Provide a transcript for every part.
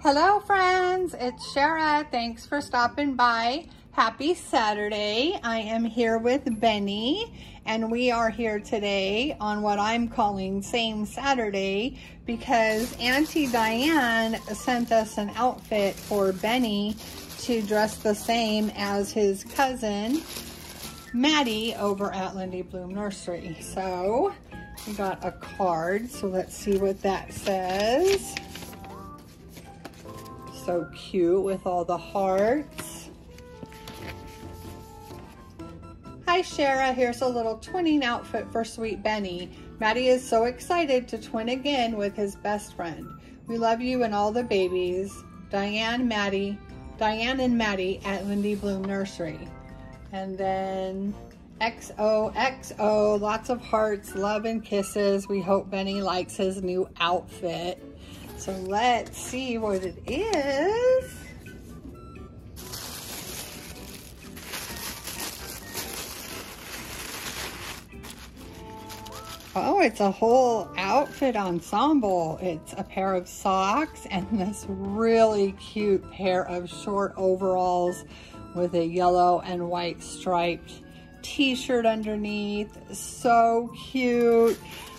Hello friends, it's Shara. Thanks for stopping by. Happy Saturday. I am here with Benny and we are here today on what I'm calling Same Saturday because Auntie Diane sent us an outfit for Benny to dress the same as his cousin Matty over at Lindy Bloom Nursery. So we got a card, so let's see what that says. So cute with all the hearts. Hi Shara, here's a little twinning outfit for sweet Benny. Matty is so excited to twin again with his best friend. We love you and all the babies. Diane, Matty, Diane and Matty at Lindy Bloom Nursery. And then XOXO, lots of hearts, love and kisses. We hope Benny likes his new outfit. So let's see what it is. Oh, it's a whole outfit ensemble. It's a pair of socks and this really cute pair of short overalls with a yellow and white striped t-shirt underneath. So cute.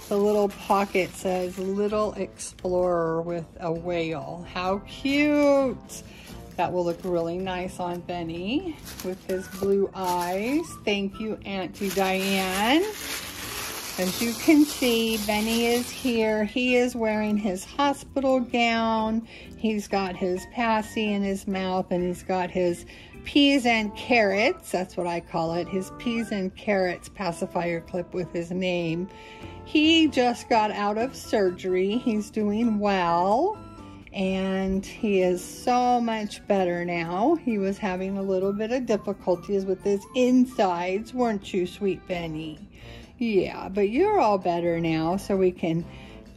The little pocket says Little Explorer with a whale. How cute. That will look really nice on Benny with his blue eyes. Thank you, Auntie Diane. As you can see, Benny is here. He is wearing his hospital gown. He's got his passy in his mouth and he's got his peas and carrots, that's what I call it, his peas and carrots pacifier clip with his name. He just got out of surgery. He's doing well and he is so much better now. He was having a little bit of difficulties with his insides, weren't you, sweet Benny? Yeah, but you're all better now, so we can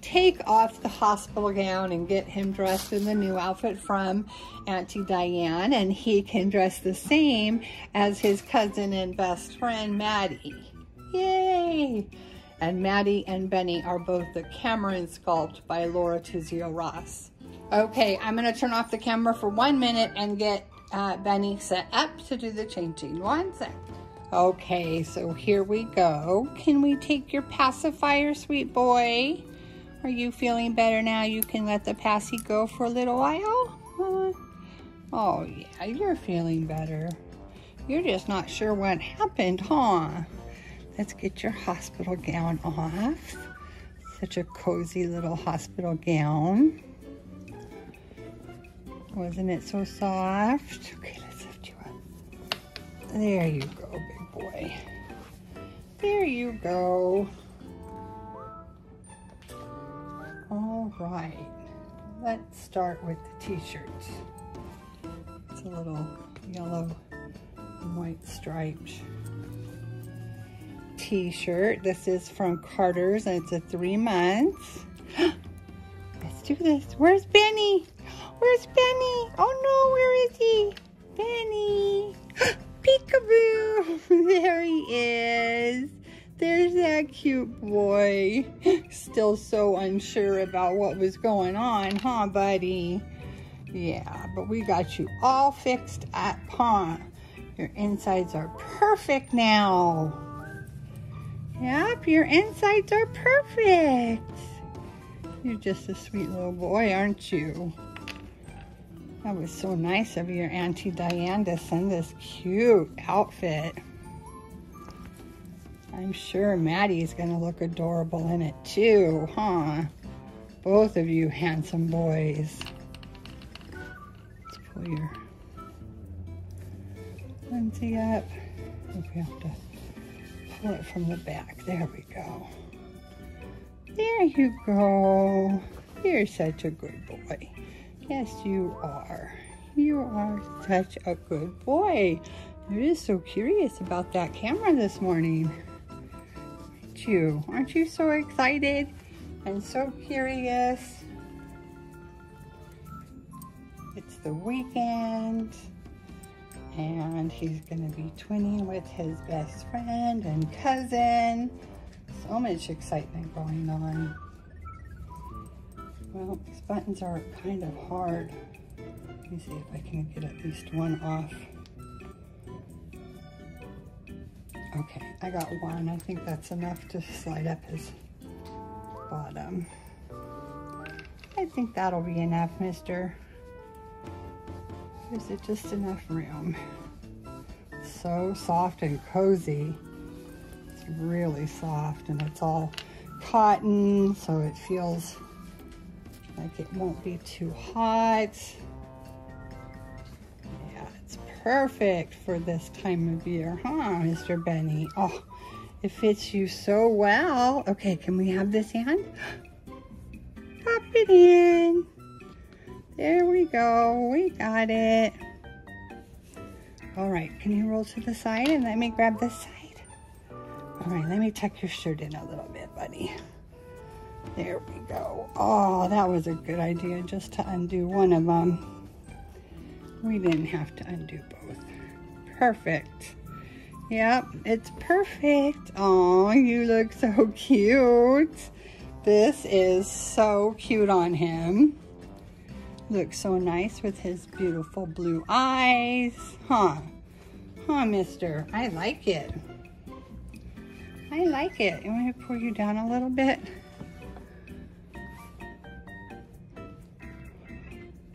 take off the hospital gown and get him dressed in the new outfit from Auntie Diane, and he can dress the same as his cousin and best friend, Matty. Yay! And Matty and Benny are both the Cameron sculpt by Laura Tuzio Ross. Okay, I'm gonna turn off the camera for one minute and get uh, Benny set up to do the changing. One sec. Okay, so here we go. Can we take your pacifier, sweet boy? Are you feeling better now? You can let the passy go for a little while? Uh, oh, yeah, you're feeling better. You're just not sure what happened, huh? Let's get your hospital gown off. Such a cozy little hospital gown. Wasn't it so soft? Okay, let's lift you up. There you go, big boy. There you go. Right, let's start with the t-shirts. It's a little yellow and white striped t-shirt. This is from Carter's and it's a three months. let's do this. Where's Benny? Where's Benny? Oh no, where is he? Benny. Peekaboo. there he is. There's that cute boy. Still so unsure about what was going on, huh, buddy? Yeah, but we got you all fixed up, huh? Your insides are perfect now. Yep, your insides are perfect. You're just a sweet little boy, aren't you? That was so nice of your Auntie Diane to send this cute outfit. I'm sure Matty's gonna look adorable in it too, huh? Both of you handsome boys. Let's pull your onesie up. We have to pull it from the back. There we go. There you go. You're such a good boy. Yes, you are. You are such a good boy. You're just so curious about that camera this morning you? Aren't you so excited and so curious? It's the weekend and he's gonna be twinning with his best friend and cousin. So much excitement going on. Well, these buttons are kind of hard. Let me see if I can get at least one off. Okay, I got one. I think that's enough to slide up his bottom. I think that'll be enough, mister. Is it just enough room? So soft and cozy. It's really soft and it's all cotton, so it feels like it won't be too hot. Perfect for this time of year, huh, Mr. Benny? Oh, it fits you so well. Okay, can we have this hand? Pop it in. There we go. We got it. All right, can you roll to the side and let me grab this side? All right, let me tuck your shirt in a little bit, buddy. There we go. Oh, that was a good idea just to undo one of them. We didn't have to undo both. Perfect. Yep, it's perfect. Oh, you look so cute. This is so cute on him. Looks so nice with his beautiful blue eyes. Huh? Huh, mister? I like it. I like it. You want me to pull you down a little bit?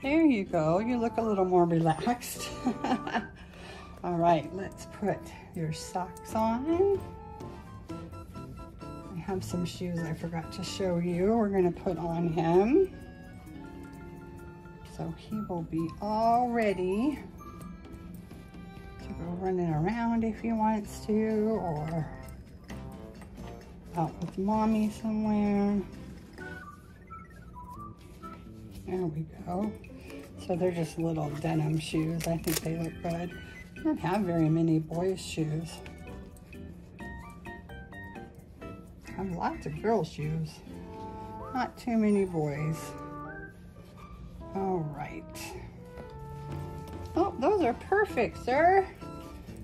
There you go. You look a little more relaxed. All right, let's put your socks on. I have some shoes I forgot to show you. We're gonna put on him. So he will be all ready to go running around if he wants to or out with mommy somewhere. There we go. So they're just little denim shoes. I think they look good. I don't have very many boys' shoes. I have lots of girls' shoes. Not too many boys. All right. Oh, those are perfect, sir.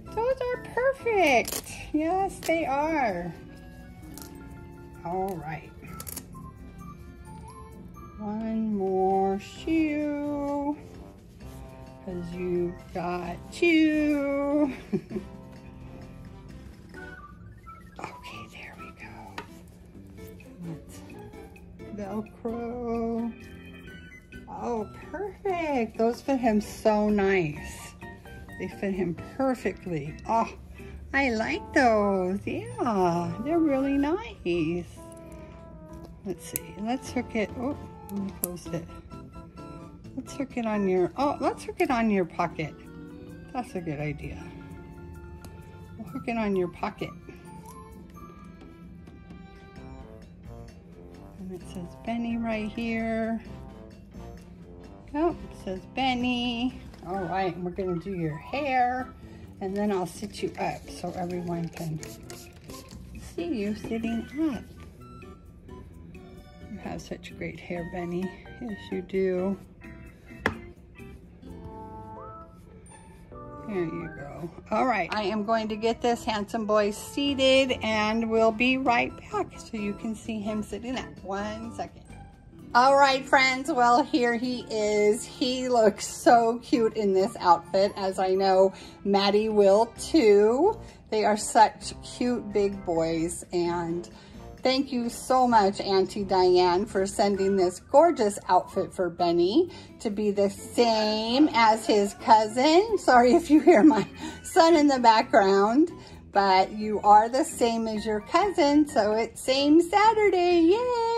Those are perfect. Yes, they are. All right. One more shoe. Because you've got two. okay, there we go. Let's Velcro. Oh, perfect. Those fit him so nice. They fit him perfectly. Oh, I like those. Yeah, they're really nice. Let's see. Let's hook it. Oh, close it. Let's hook it on your, oh, let's hook it on your pocket. That's a good idea. We'll hook it on your pocket. And it says Benny right here. Oh, it says Benny. All right, we're gonna do your hair and then I'll sit you up so everyone can see you sitting up. Have such great hair, Benny. Yes, you do. There you go. All right, I am going to get this handsome boy seated and we'll be right back so you can see him sitting up. One second. All right, friends, well, here he is. He looks so cute in this outfit, as I know Matty will too. They are such cute big boys, and thank you so much, Auntie Diane, for sending this gorgeous outfit for Benny to be the same as his cousin. Sorry if you hear my son in the background but you are the same as your cousin, so it's same Saturday, yay!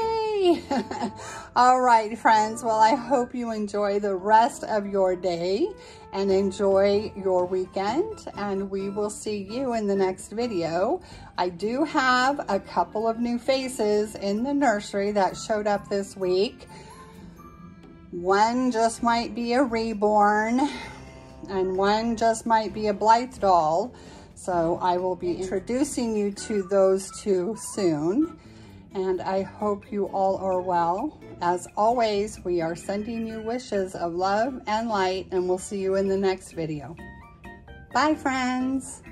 All right, friends, well, I hope you enjoy the rest of your day and enjoy your weekend, and we will see you in the next video. I do have a couple of new faces in the nursery that showed up this week. One just might be a reborn, and one just might be a Blythe doll. So I will be introducing you to those two soon. And I hope you all are well. As always, we are sending you wishes of love and light, and we'll see you in the next video. Bye, friends.